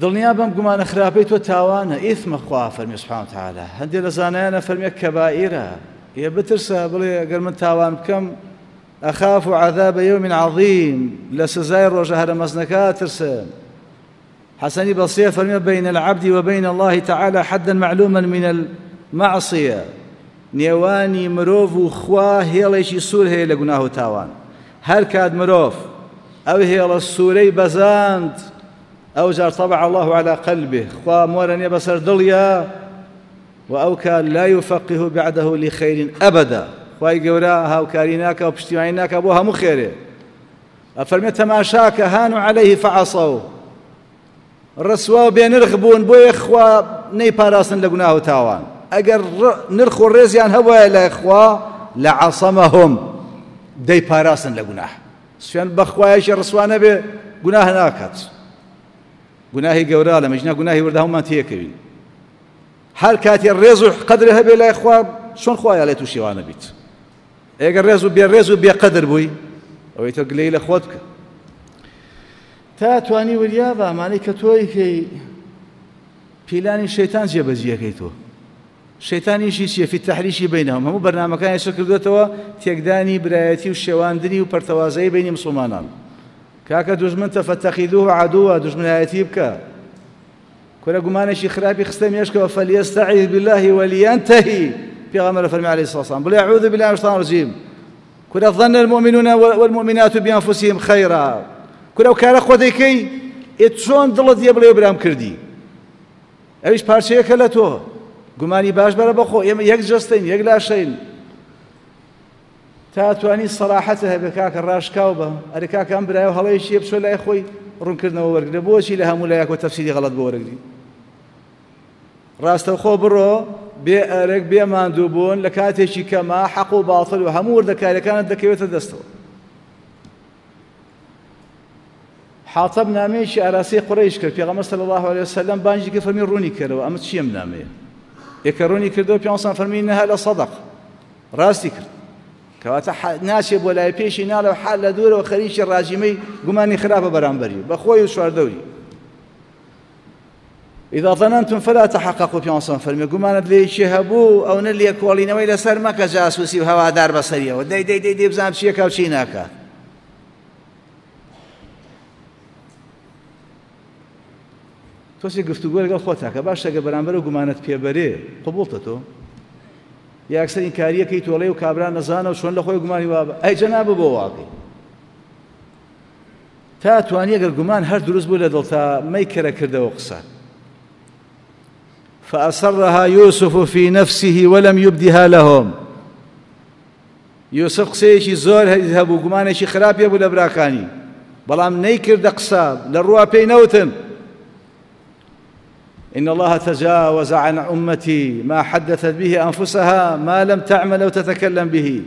دڵنیا بەم گومانە خراپەی تۆ تاوانە. ئیثمە خوا فەرمی سبحانه وتعالى هەندێک لە زانایانە فەرمیە کەبائیرە. یە بترسە بڵێ ئەگەر من تاوان بکەم أخاف عذاب يوم عظيم لسزاي روجه هذا مزنكا ترسم حسني بصير فرمي بين العبد وبين الله تعالى حدا معلوما من المعصية نيواني مروف وخوا هيليشي سور هي لقناه تاوان. هل كاد مروف أو هي السوري بزاند أو جار طبع الله على قلبه. خوا مورني بصر دليا. وأو كان لا يفقه بعده لخير أبدا. خی گەورە هاوکاری ناکە و پشتیوانی ناکە بۆ هەموو خێرێ ئەفەرمێت تەماشاکە هان و عليهەیهی فعسە و ڕسووا و بێ نرخ بوون بۆیە خوا نەی پاراستن تاوان. ئەگەر نرخ و ڕێزیان هەبواە لای خوا لە عسەمەهم دەی پاراستن لە گوناه سوێن بەخوایشی ڕسوانە گوناهی گەورە لە مەژنا گوناهی وەردا هەمومان تێکەوین. هەر کاتی ڕێز و قدر هەبێ لای خوا چۆن خوایە لێ تووشیوانە بیت؟ ئێگە ڕێز و بێ ڕێز و بێقەدر بووی ئەوەی تۆ گلەی لە خۆت بکە. تا توانی وریا بە ئەمانەی کە تۆیکەی پیلانی شەیتان جێبەجیەکەی تۆ. شەیتانیشی چیە فی تحریشی بینەوە؟ هەموو بەرنمەکانی چ کردوێتەوە تێکدانی برایەتی و شێواندنی و پەرتەوازایی بینی مسلمانان. کاکە دوژمن تەفەتەخیدوه عدووە دوژمنایەتی بکە کورە گومانێکی خراپی خستە مێشکەوە فەلیەستەعید بالله وەلیانتەهی پیغمبر فرمی عليه الصلاة والسلام بل أعوذ بالله من الشيطان الرجيم. كنا ظن المؤمنون والمؤمنات بأنفسهم خيرا. كنا وكان خوديكي اتشون دڵت یە بڵێ برام کردی ئەویش پارچەیەکە لە تۆ گومانی باش بەخۆ ئێمە یەک جەستەین یەک لاشین تا توانی سەراحەتە هەبێ کاکە ڕاشکاو بە. ئەرە کاکەم برای و هەڵەیەشی بچۆ لای خۆی ڕوونکردنەوە وەرگرە بۆچی لە هەموو لایەکۆ تەفسیری غەڵەت بۆ وەرگری؟ ڕاستەوخۆ بڕۆ بێ ئەرێک بێ ماندوو بوون لە کاتێکی کەما حەق و باطل و هەموو وردەکارەکانت دەکەوێتە دەستەوە. حاتب نامەیەکی ئاراسی قڕیش کرد. پێغەمە صلی الله عليه وسلم بانجی کرد فەرمی ڕوونی کردەوە. ئەمە چیم نامەیە؟ یەکە ڕوونی کردەوە پێ فەرمی نەها لە سەدەق ڕاستی کرد. کەواتە ناچێ بۆ لای پێشی ناڵە حال لە دوورەوە خەریکی ڕاجیمەی گومانی خراپە بەرامبەری. بەخۆی و شواردەوری إذا ظننتم فلا تحققوا في أنصام فرمي قمانت لي شهبو أو نلي كوالين وإلى سر ما كجاسوسي وهوا دار بصرية ودي دي دي دي بزام شيكا وشيناكا تۆسی گفتوگۆ لەگەڵ خۆتاکە. باش ئەگە بەرامبەر و گومانت پێبەرێ. قبولتە تۆ. یاکسەر این کاریەکەی تۆڵێ و کابرا نەزانە و چۆن لە خۆی گومانی وابە. ئەی جەنابە بۆ واقعی. تا توانی ئەگەر گومان هەر دروست بوو لە دڵ تا مەی کەرە کردەوە قسە. فأسرها يوسف في نفسه ولم يبدها لهم. يوسف قسەیەکی زۆر هەبوو گومانێکی خراپە بوو لە براکانی. بەڵام نەیکردە قسە لە ڕوا پێی نەوتن. إن الله تجاوز عن أمتي ما حدثت به أنفسها ما لم تعمل أو تتكلم به.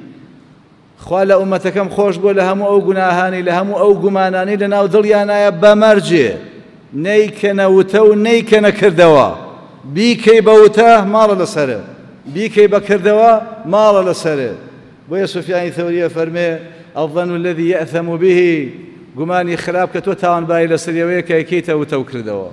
خوال أمتكم خوش بو لهم أو گناهاني لهم أو گماناني لنا ودليانا بمرجع نيكنا وتو نيكنا كردوا بیکەی بەوتە ماڵە لەسرە بیکەی بەکردەوە ماڵە لەسرە بۆیە سوفیانی ثەوریە فەرمێ ئەڵظەن الذي يأثم به. گومانی خراپ کە تۆ تاوانباری لەسەریەوەیە کە یەکەیتە وتە و کردەوە